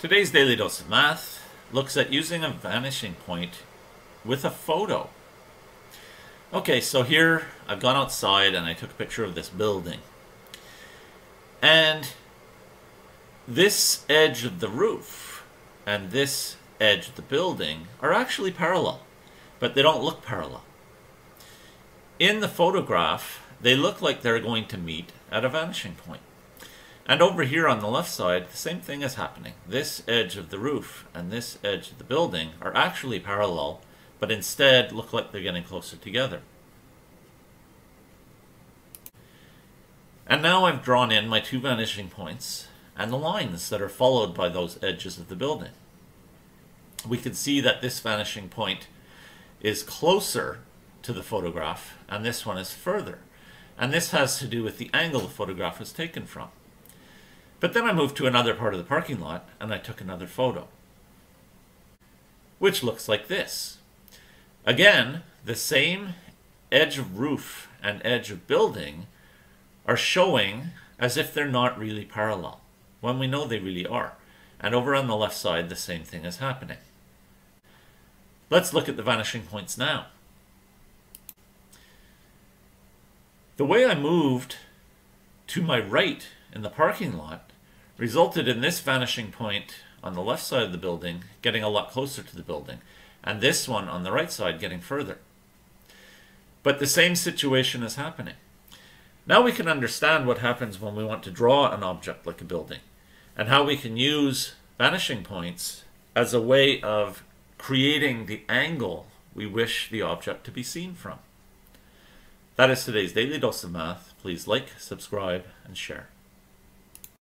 Today's Daily Dose of Math looks at using a vanishing point with a photo. Okay, so here I've gone outside and I took a picture of this building. And this edge of the roof and this edge of the building are actually parallel, but they don't look parallel. In the photograph, they look like they're going to meet at a vanishing point. And over here on the left side, the same thing is happening. This edge of the roof and this edge of the building are actually parallel, but instead look like they're getting closer together. And now I've drawn in my two vanishing points and the lines that are followed by those edges of the building. We can see that this vanishing point is closer to the photograph and this one is further. And this has to do with the angle the photograph was taken from. But then I moved to another part of the parking lot and I took another photo, which looks like this. Again, the same edge of roof and edge of building are showing as if they're not really parallel, when we know they really are. And over on the left side, the same thing is happening. Let's look at the vanishing points now. The way I moved to my right in the parking lot resulted in this vanishing point on the left side of the building getting a lot closer to the building, and this one on the right side getting further. But the same situation is happening. Now we can understand what happens when we want to draw an object like a building, and how we can use vanishing points as a way of creating the angle we wish the object to be seen from. That is today's Daily Dose of Math. Please like, subscribe, and share.